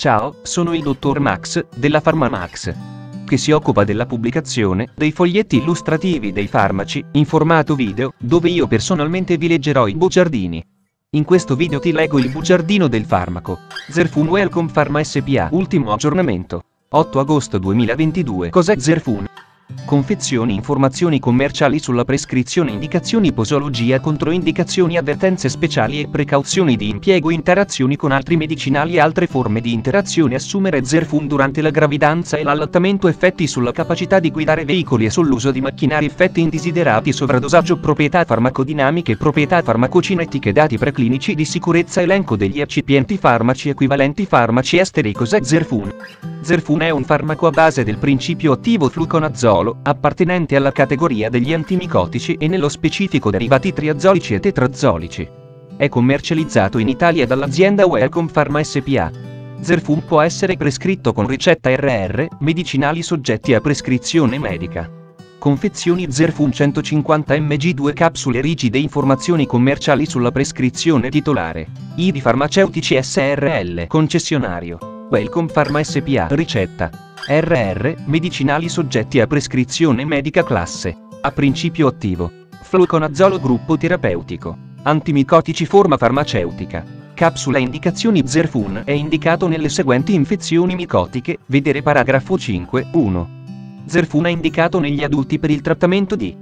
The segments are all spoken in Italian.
Ciao, sono il dottor Max, della PharmaMax, che si occupa della pubblicazione dei foglietti illustrativi dei farmaci, in formato video, dove io personalmente vi leggerò i bugiardini. In questo video ti leggo il bugiardino del farmaco. Zerfun Welcome Pharma SPA. Ultimo aggiornamento. 8 agosto 2022. Cos'è Zerfun? Confezioni informazioni commerciali sulla prescrizione indicazioni posologia controindicazioni avvertenze speciali e precauzioni di impiego interazioni con altri medicinali e altre forme di interazione assumere Zerfun durante la gravidanza e l'allattamento effetti sulla capacità di guidare veicoli e sull'uso di macchinari effetti indesiderati sovradosaggio proprietà farmacodinamiche proprietà farmacocinetiche dati preclinici di sicurezza elenco degli eccipienti farmaci equivalenti farmaci esteri cos'è Zerfun? Zerfun è un farmaco a base del principio attivo fluconazolo, appartenente alla categoria degli antimicotici e nello specifico derivati triazolici e tetrazolici. È commercializzato in Italia dall'azienda Welcome Pharma SPA. Zerfun può essere prescritto con ricetta RR, medicinali soggetti a prescrizione medica. Confezioni Zerfun 150 mg 2 capsule rigide informazioni commerciali sulla prescrizione titolare. I di farmaceutici SRL concessionario. Welcome Pharma SPA Ricetta. RR Medicinali soggetti a prescrizione medica classe. A principio attivo. Fluconazolo gruppo terapeutico. Antimicotici forma farmaceutica. Capsula indicazioni Zerfun è indicato nelle seguenti infezioni micotiche, vedere paragrafo 5, 1. Zerfun è indicato negli adulti per il trattamento di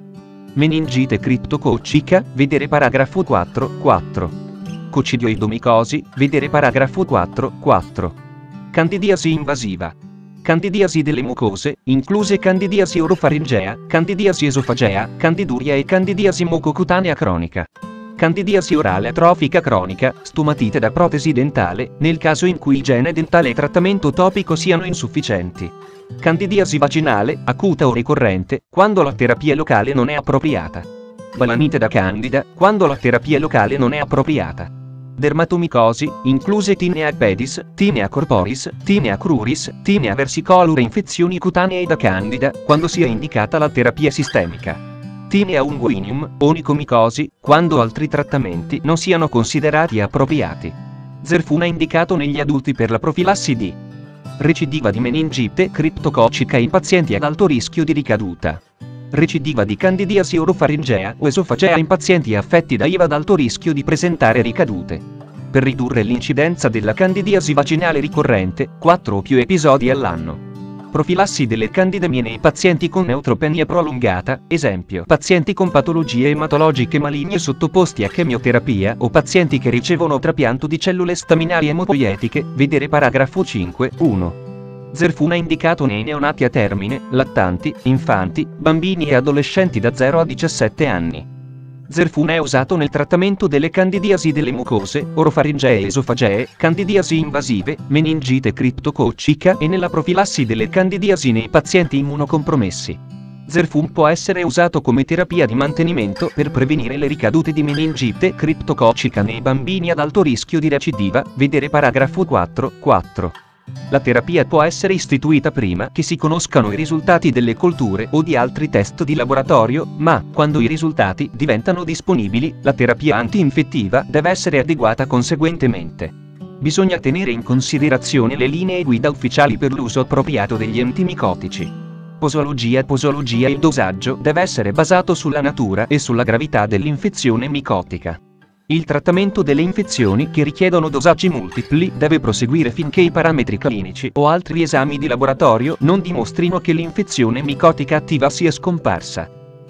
meningite criptococcica, vedere paragrafo 4, 4. Coccidioidomicosi, vedere paragrafo 4, 4. Candidiasi invasiva. Candidiasi delle mucose, incluse candidiasi orofaringea, candidiasi esofagea, candiduria e candidiasi mucocutanea cronica. Candidiasi orale atrofica cronica, stomatite da protesi dentale, nel caso in cui igiene dentale e trattamento topico siano insufficienti. Candidiasi vaginale, acuta o ricorrente, quando la terapia locale non è appropriata. Balanite da candida, quando la terapia locale non è appropriata dermatomicosi, incluse tinea pedis, tinea corporis, tinea cruris, tinea versicolore infezioni cutanee da candida, quando sia indicata la terapia sistemica. Tinea unguinium, onicomicosi, quando altri trattamenti non siano considerati appropriati. Zerfuna indicato negli adulti per la profilassi di recidiva di meningite criptococica in pazienti ad alto rischio di ricaduta recidiva di candidiasi orofaringea o esofagea in pazienti affetti da IVA ad alto rischio di presentare ricadute. Per ridurre l'incidenza della candidiasi vaginale ricorrente, 4 o più episodi all'anno. Profilassi delle candidemie nei pazienti con neutropenia prolungata, esempio pazienti con patologie ematologiche maligne sottoposti a chemioterapia o pazienti che ricevono trapianto di cellule staminali emopoietiche, vedere paragrafo 5, 1. Zerfuna è indicato nei neonati a termine, lattanti, infanti, bambini e adolescenti da 0 a 17 anni. Zerfuna è usato nel trattamento delle candidiasi delle mucose, orofaringee esofagee, candidiasi invasive, meningite criptococcica e nella profilassi delle candidiasi nei pazienti immunocompromessi. Zerfun può essere usato come terapia di mantenimento per prevenire le ricadute di meningite criptococcica nei bambini ad alto rischio di recidiva, vedere paragrafo 4, 4. La terapia può essere istituita prima che si conoscano i risultati delle colture o di altri test di laboratorio, ma, quando i risultati diventano disponibili, la terapia antinfettiva deve essere adeguata conseguentemente. Bisogna tenere in considerazione le linee guida ufficiali per l'uso appropriato degli antimicotici. Posologia Posologia Il dosaggio deve essere basato sulla natura e sulla gravità dell'infezione micotica. Il trattamento delle infezioni che richiedono dosaggi multipli deve proseguire finché i parametri clinici o altri esami di laboratorio non dimostrino che l'infezione micotica attiva sia scomparsa.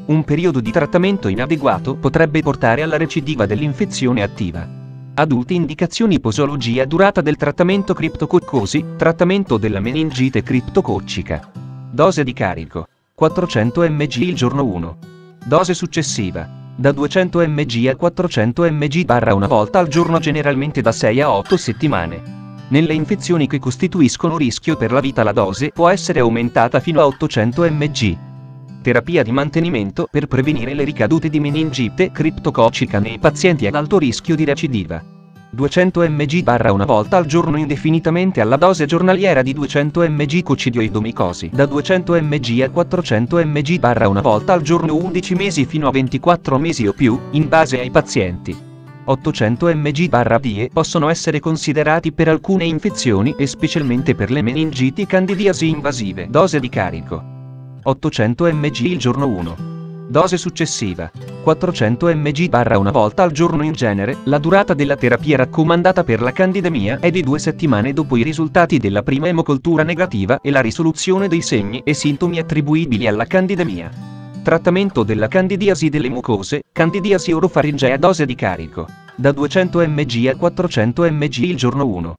Un periodo di trattamento inadeguato potrebbe portare alla recidiva dell'infezione attiva. Adulti indicazioni posologia durata del trattamento criptococcosi, trattamento della meningite criptococcica. Dose di carico. 400 mg il giorno 1. Dose successiva da 200 mg a 400 mg una volta al giorno generalmente da 6 a 8 settimane. Nelle infezioni che costituiscono rischio per la vita la dose può essere aumentata fino a 800 mg. Terapia di mantenimento per prevenire le ricadute di meningite criptococica nei pazienti ad alto rischio di recidiva. 200 mg barra una volta al giorno indefinitamente alla dose giornaliera di 200 mg coccidioidomicosi da 200 mg a 400 mg barra una volta al giorno 11 mesi fino a 24 mesi o più, in base ai pazienti. 800 mg/die possono essere considerati per alcune infezioni e specialmente per le meningiti candidiasi invasive. Dose di carico. 800 mg il giorno 1. Dose successiva. 400 mg barra una volta al giorno in genere, la durata della terapia raccomandata per la candidemia è di due settimane dopo i risultati della prima emocoltura negativa e la risoluzione dei segni e sintomi attribuibili alla candidemia. Trattamento della candidiasi delle mucose, candidiasi orofaringea dose di carico. Da 200 mg a 400 mg il giorno 1.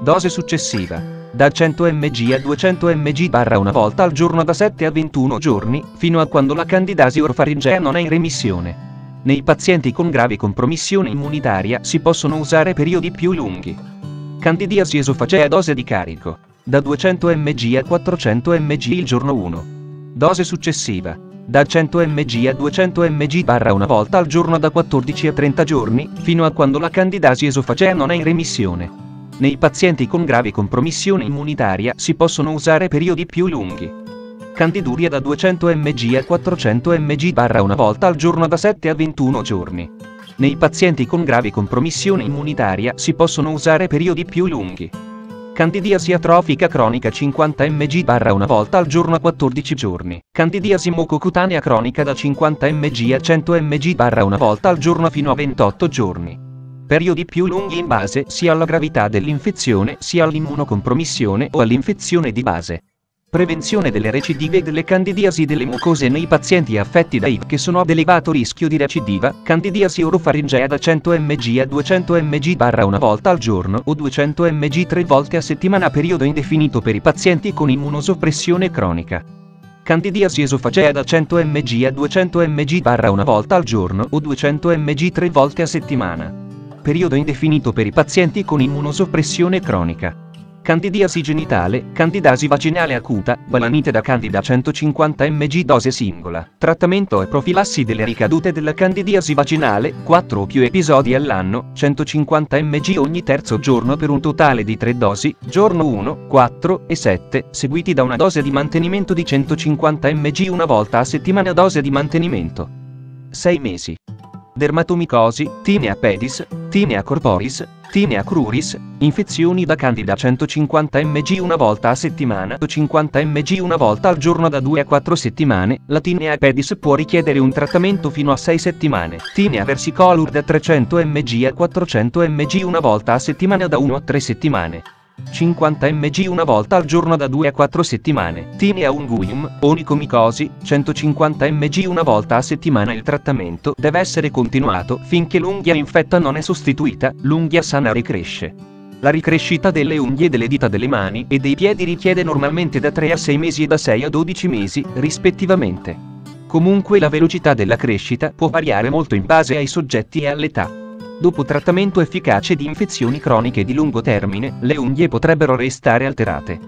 Dose successiva. Da 100 mg a 200 mg barra una volta al giorno da 7 a 21 giorni, fino a quando la candidasi orofaringea non è in remissione. Nei pazienti con gravi compromissione immunitaria si possono usare periodi più lunghi. Candidiasi esofagea dose di carico. Da 200 mg a 400 mg il giorno 1. Dose successiva da 100 mg a 200 mg barra una volta al giorno da 14 a 30 giorni, fino a quando la candidasi esofagea non è in remissione. Nei pazienti con gravi compromissione immunitaria si possono usare periodi più lunghi. Candiduria da 200 mg a 400 mg barra una volta al giorno da 7 a 21 giorni. Nei pazienti con gravi compromissione immunitaria si possono usare periodi più lunghi. Candidiasi atrofica cronica 50 mg barra una volta al giorno a 14 giorni. Candidiasi mucocutanea cronica da 50 mg a 100 mg barra una volta al giorno fino a 28 giorni. Periodi più lunghi in base sia alla gravità dell'infezione sia all'immunocompromissione o all'infezione di base. Prevenzione delle recidive e delle candidiasi delle mucose nei pazienti affetti da HIV che sono ad elevato rischio di recidiva, candidiasi orofaringea da 100 mg a 200 mg barra una volta al giorno o 200 mg tre volte a settimana periodo indefinito per i pazienti con immunosoppressione cronica. Candidiasi esofagea da 100 mg a 200 mg barra una volta al giorno o 200 mg tre volte a settimana. Periodo indefinito per i pazienti con immunosoppressione cronica. Candidiasi genitale, candidasi vaginale acuta, balanite da candida 150 mg dose singola. Trattamento e profilassi delle ricadute della candidiasi vaginale, 4 o più episodi all'anno, 150 mg ogni terzo giorno per un totale di 3 dosi, giorno 1, 4 e 7, seguiti da una dose di mantenimento di 150 mg una volta a settimana dose di mantenimento. 6 mesi. Dermatomicosi, Tinea pedis, Tinea corporis, Tinea cruris, infezioni da candida 150 mg una volta a settimana o 50 mg una volta al giorno da 2 a 4 settimane, la Tinea pedis può richiedere un trattamento fino a 6 settimane. Tinea versicolor da 300 mg a 400 mg una volta a settimana da 1 a 3 settimane. 50 mg una volta al giorno da 2 a 4 settimane. Tinea unguium, onicomicosi, 150 mg una volta a settimana. Il trattamento deve essere continuato finché l'unghia infetta non è sostituita, l'unghia sana ricresce. La ricrescita delle unghie delle dita delle mani e dei piedi richiede normalmente da 3 a 6 mesi e da 6 a 12 mesi, rispettivamente. Comunque la velocità della crescita può variare molto in base ai soggetti e all'età. Dopo trattamento efficace di infezioni croniche di lungo termine, le unghie potrebbero restare alterate.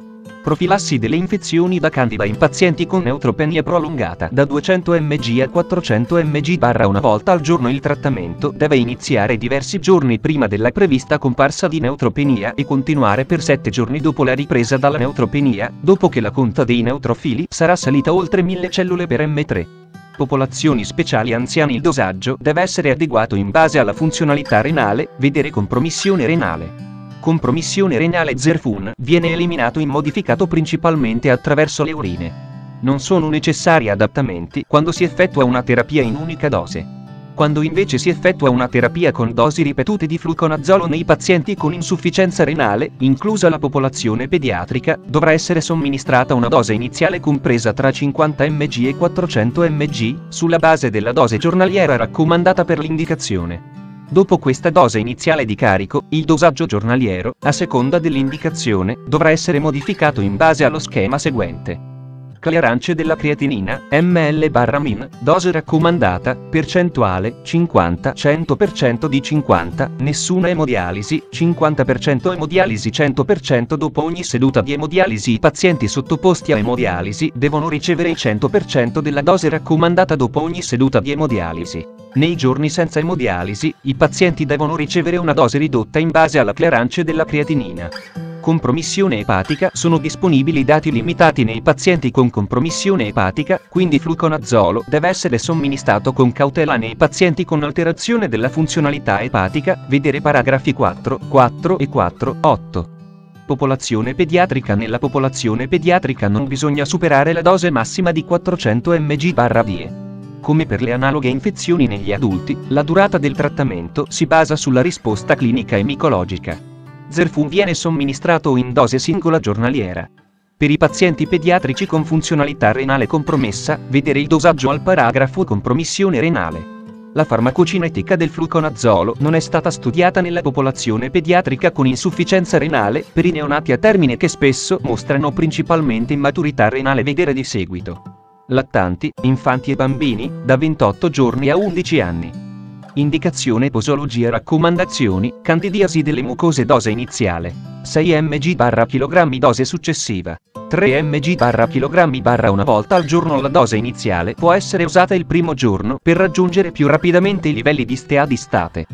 Profilassi delle infezioni da candida in pazienti con neutropenia prolungata da 200 mg a 400 mg barra una volta al giorno il trattamento deve iniziare diversi giorni prima della prevista comparsa di neutropenia e continuare per 7 giorni dopo la ripresa dalla neutropenia, dopo che la conta dei neutrofili sarà salita oltre 1000 cellule per M3 popolazioni speciali anziani il dosaggio deve essere adeguato in base alla funzionalità renale, vedere compromissione renale. Compromissione renale Zerfun viene eliminato in modificato principalmente attraverso le urine. Non sono necessari adattamenti quando si effettua una terapia in unica dose. Quando invece si effettua una terapia con dosi ripetute di fluconazolo nei pazienti con insufficienza renale, inclusa la popolazione pediatrica, dovrà essere somministrata una dose iniziale compresa tra 50 mg e 400 mg, sulla base della dose giornaliera raccomandata per l'indicazione. Dopo questa dose iniziale di carico, il dosaggio giornaliero, a seconda dell'indicazione, dovrà essere modificato in base allo schema seguente clearance della creatinina, ml barra min, dose raccomandata, percentuale, 50-100% di 50, nessuna emodialisi, 50% emodialisi 100% dopo ogni seduta di emodialisi i pazienti sottoposti a emodialisi devono ricevere il 100% della dose raccomandata dopo ogni seduta di emodialisi. Nei giorni senza emodialisi, i pazienti devono ricevere una dose ridotta in base alla clearance della creatinina. Compromissione epatica Sono disponibili dati limitati nei pazienti con compromissione epatica, quindi fluconazolo deve essere somministrato con cautela nei pazienti con alterazione della funzionalità epatica, vedere paragrafi 4, 4 e 4, 8. Popolazione pediatrica Nella popolazione pediatrica non bisogna superare la dose massima di 400 mg/die. Come per le analoghe infezioni negli adulti, la durata del trattamento si basa sulla risposta clinica e micologica. Zerfun viene somministrato in dose singola giornaliera. Per i pazienti pediatrici con funzionalità renale compromessa, vedere il dosaggio al paragrafo compromissione renale. La farmacocinetica del fluconazolo non è stata studiata nella popolazione pediatrica con insufficienza renale, per i neonati a termine che spesso mostrano principalmente immaturità renale vedere di seguito. Lattanti, infanti e bambini, da 28 giorni a 11 anni. Indicazione posologia raccomandazioni, candidiasi delle mucose dose iniziale. 6 mg barra kg dose successiva. 3 mg barra kg barra una volta al giorno la dose iniziale può essere usata il primo giorno per raggiungere più rapidamente i livelli di stea di state.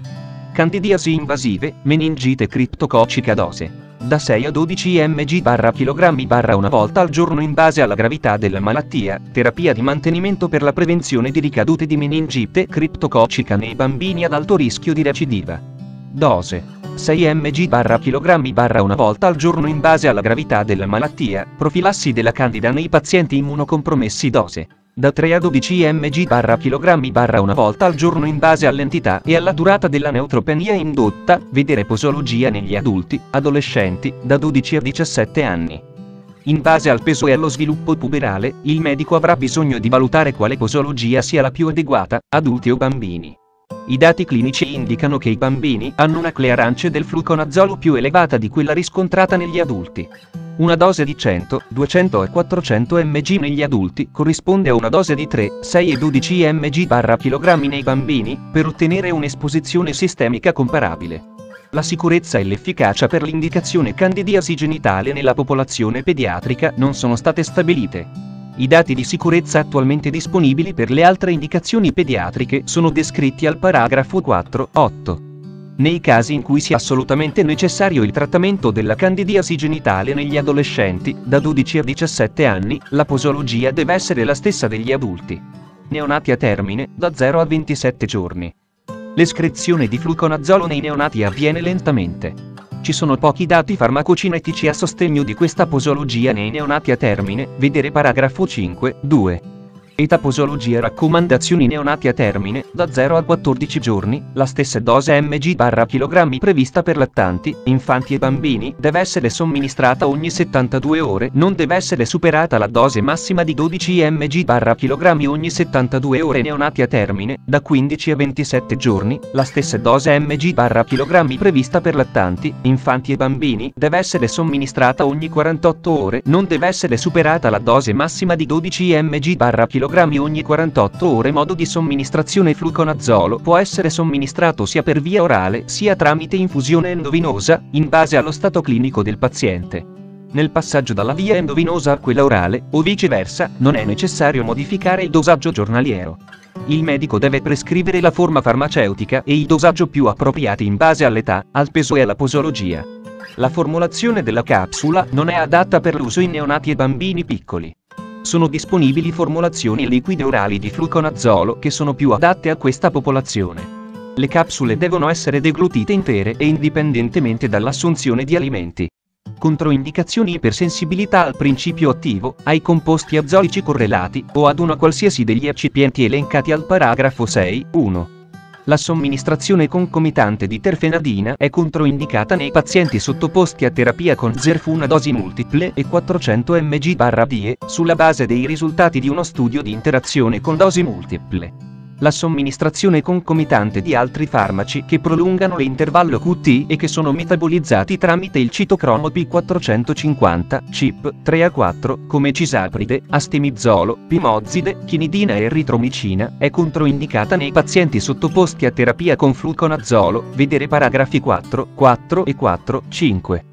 Candidiasi invasive, meningite criptococica dose da 6 a 12 mg barra kg barra una volta al giorno in base alla gravità della malattia, terapia di mantenimento per la prevenzione di ricadute di meningite criptococica nei bambini ad alto rischio di recidiva. Dose. 6 mg barra kg barra una volta al giorno in base alla gravità della malattia, profilassi della candida nei pazienti immunocompromessi dose da 3 a 12 mg barra kg barra una volta al giorno in base all'entità e alla durata della neutropenia indotta, vedere posologia negli adulti, adolescenti, da 12 a 17 anni. In base al peso e allo sviluppo puberale, il medico avrà bisogno di valutare quale posologia sia la più adeguata, adulti o bambini. I dati clinici indicano che i bambini hanno una clearance del fluconazolo più elevata di quella riscontrata negli adulti. Una dose di 100, 200 e 400 mg negli adulti corrisponde a una dose di 3, 6 e 12 mg/kg nei bambini, per ottenere un'esposizione sistemica comparabile. La sicurezza e l'efficacia per l'indicazione candidiasi genitale nella popolazione pediatrica non sono state stabilite. I dati di sicurezza attualmente disponibili per le altre indicazioni pediatriche sono descritti al paragrafo 4, 8. Nei casi in cui sia assolutamente necessario il trattamento della candidiasi genitale negli adolescenti, da 12 a 17 anni, la posologia deve essere la stessa degli adulti. Neonati a termine, da 0 a 27 giorni. L'escrezione di fluconazolo nei neonati avviene lentamente. Ci sono pochi dati farmacocinetici a sostegno di questa posologia nei neonati a termine, vedere paragrafo 5, 2. Etaposologia raccomandazioni neonati a termine, da 0 a 14 giorni, la stessa dose mg/kg prevista per lattanti, infanti e bambini, deve essere somministrata ogni 72 ore, non deve essere superata la dose massima di 12 mg/kg ogni 72 ore neonati a termine, da 15 a 27 giorni, la stessa dose mg/kg prevista per lattanti, infanti e bambini, deve essere somministrata ogni 48 ore, non deve essere superata la dose massima di 12 mg/kg ogni 48 ore modo di somministrazione fluconazolo può essere somministrato sia per via orale sia tramite infusione endovinosa, in base allo stato clinico del paziente. Nel passaggio dalla via endovinosa a quella orale, o viceversa, non è necessario modificare il dosaggio giornaliero. Il medico deve prescrivere la forma farmaceutica e il dosaggio più appropriati in base all'età, al peso e alla posologia. La formulazione della capsula non è adatta per l'uso in neonati e bambini piccoli. Sono disponibili formulazioni liquide orali di fluconazolo che sono più adatte a questa popolazione. Le capsule devono essere deglutite intere e indipendentemente dall'assunzione di alimenti. Controindicazioni ipersensibilità al principio attivo, ai composti azoici correlati o ad una qualsiasi degli eccipienti elencati al paragrafo 6, 1. La somministrazione concomitante di terfenadina è controindicata nei pazienti sottoposti a terapia con zerfuna dosi multiple e 400 mg/die, sulla base dei risultati di uno studio di interazione con dosi multiple la somministrazione concomitante di altri farmaci che prolungano l'intervallo QT e che sono metabolizzati tramite il citocromo P450, CIP, 3A4, come cisapride, astemizolo, pimozide, chinidina e eritromicina, è controindicata nei pazienti sottoposti a terapia con fluconazolo, vedere paragrafi 4, 4 e 4, 5.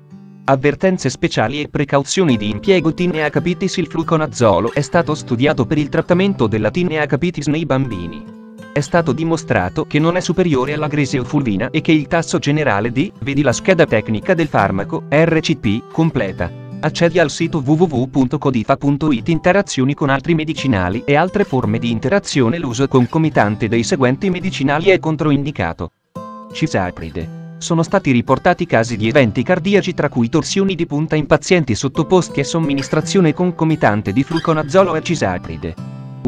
Avvertenze speciali e precauzioni di impiego Tinea capitis Il fluconazolo è stato studiato per il trattamento della Tinea capitis nei bambini. È stato dimostrato che non è superiore alla greseofulvina e che il tasso generale di, vedi la scheda tecnica del farmaco, RCP, completa. Accedi al sito www.codifa.it Interazioni con altri medicinali e altre forme di interazione L'uso concomitante dei seguenti medicinali è controindicato. Cisapride. Sono stati riportati casi di eventi cardiaci tra cui torsioni di punta in pazienti sottoposti a somministrazione concomitante di fluconazolo e cisapride.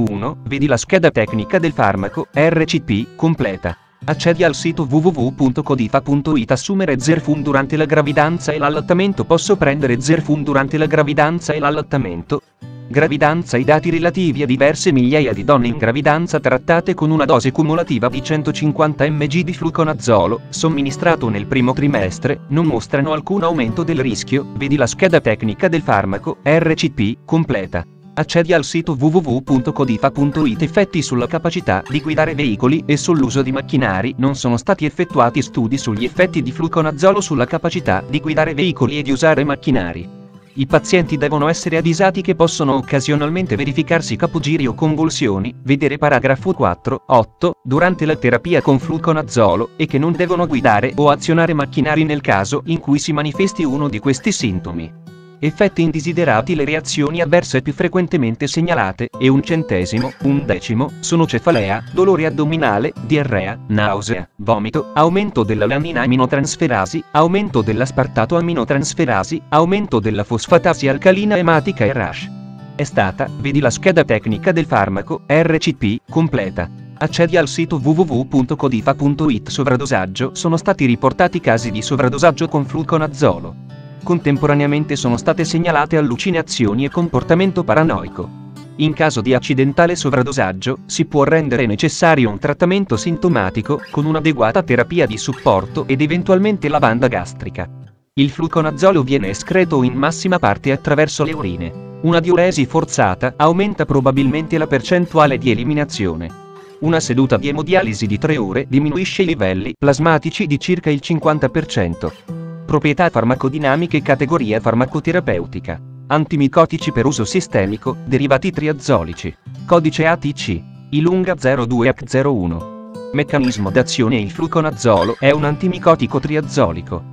1. Vedi la scheda tecnica del farmaco, RCP, completa. Accedi al sito www.codifa.it Assumere Zerfun durante la gravidanza e l'allattamento Posso prendere Zerfun durante la gravidanza e l'allattamento? Gravidanza I dati relativi a diverse migliaia di donne in gravidanza trattate con una dose cumulativa di 150 mg di fluconazolo, somministrato nel primo trimestre, non mostrano alcun aumento del rischio, vedi la scheda tecnica del farmaco, RCP, completa. Accedi al sito www.codifa.it Effetti sulla capacità di guidare veicoli e sull'uso di macchinari Non sono stati effettuati studi sugli effetti di fluconazolo sulla capacità di guidare veicoli e di usare macchinari. I pazienti devono essere avvisati che possono occasionalmente verificarsi capogiri o convulsioni, vedere paragrafo 4, 8, durante la terapia con fluconazolo, e che non devono guidare o azionare macchinari nel caso in cui si manifesti uno di questi sintomi. Effetti indesiderati Le reazioni avverse più frequentemente segnalate, e un centesimo, un decimo, sono cefalea, dolore addominale, diarrea, nausea, vomito, aumento della lanina aminotransferasi, aumento dell'aspartato aminotransferasi, aumento della fosfatasi alcalina ematica e rash. È stata, vedi la scheda tecnica del farmaco, RCP, completa. Accedi al sito www.codifa.it Sovradosaggio Sono stati riportati casi di sovradosaggio con fluconazolo. Contemporaneamente sono state segnalate allucinazioni e comportamento paranoico. In caso di accidentale sovradosaggio, si può rendere necessario un trattamento sintomatico, con un'adeguata terapia di supporto ed eventualmente lavanda gastrica. Il fluconazolo viene escreto in massima parte attraverso le urine. Una diuresi forzata aumenta probabilmente la percentuale di eliminazione. Una seduta di emodialisi di 3 ore diminuisce i livelli plasmatici di circa il 50%. Proprietà farmacodinamiche Categoria farmacoterapeutica. Antimicotici per uso sistemico, derivati triazolici. Codice ATC. Ilunga 02H01. Meccanismo d'azione Il fluconazolo è un antimicotico triazolico.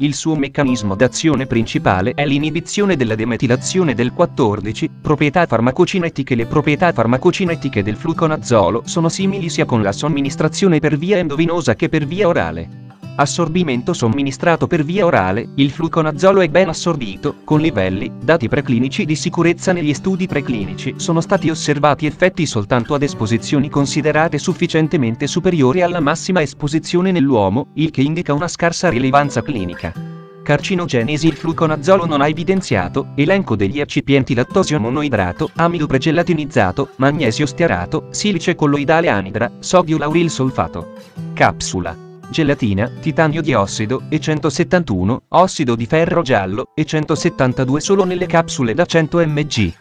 Il suo meccanismo d'azione principale è l'inibizione della demetilazione del 14, proprietà farmacocinetiche Le proprietà farmacocinetiche del fluconazolo sono simili sia con la somministrazione per via endovenosa che per via orale. Assorbimento somministrato per via orale, il fluconazolo è ben assorbito, con livelli, dati preclinici di sicurezza negli studi preclinici sono stati osservati effetti soltanto ad esposizioni considerate sufficiententemente superiori alla massima esposizione nell'uomo, il che indica una scarsa rilevanza clinica. Carcinogenesi Il fluconazolo non ha evidenziato, elenco degli eccipienti lattosio monoidrato, amido pregelatinizzato, magnesio stearato, silice colloidale anidra, sodio lauril solfato. Capsula gelatina, titanio diossido, e 171, ossido di ferro giallo, e 172 solo nelle capsule da 100 mg.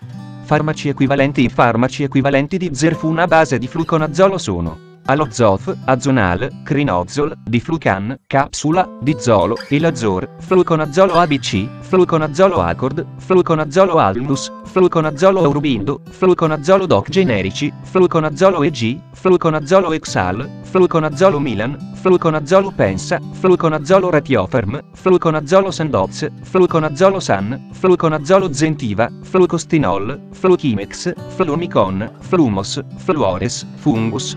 Farmaci equivalenti I farmaci equivalenti di Zerfun a base di fluconazolo sono Alozof, Azonal, Crinozol, Diflucan, Capsula, Dizolo, Elazor, Fluconazolo ABC, Fluconazolo Accord, Fluconazolo Almus, Fluconazolo Aurubindo, Fluconazolo Doc generici, Fluconazolo EG, Fluconazolo Exal, Fluconazolo Milan, Fluconazolo Pensa, Fluconazolo Ratioferm, Fluconazolo Sandoz, Fluconazolo San, Fluconazolo Zentiva, Flucostinol, Fluchimex, Flumicon, Flumos, Fluores, Fungus,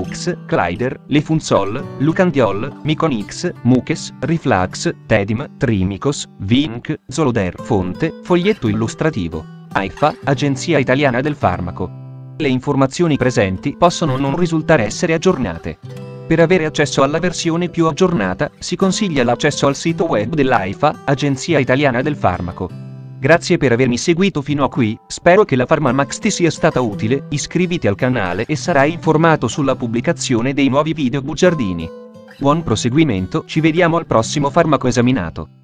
Gemiflux, Clyder, Lefunzol, Lucandiol, Miconix, Muches, Riflax, Tedim, Trimicos, Vinc, Zoloder Fonte, foglietto illustrativo. AIFA, Agenzia Italiana del Farmaco. Le informazioni presenti possono non risultare essere aggiornate. Per avere accesso alla versione più aggiornata, si consiglia l'accesso al sito web dell'AIFA, Agenzia Italiana del Farmaco. Grazie per avermi seguito fino a qui, spero che la Pharmamax ti sia stata utile, iscriviti al canale e sarai informato sulla pubblicazione dei nuovi video bugiardini. Buon proseguimento, ci vediamo al prossimo farmaco esaminato.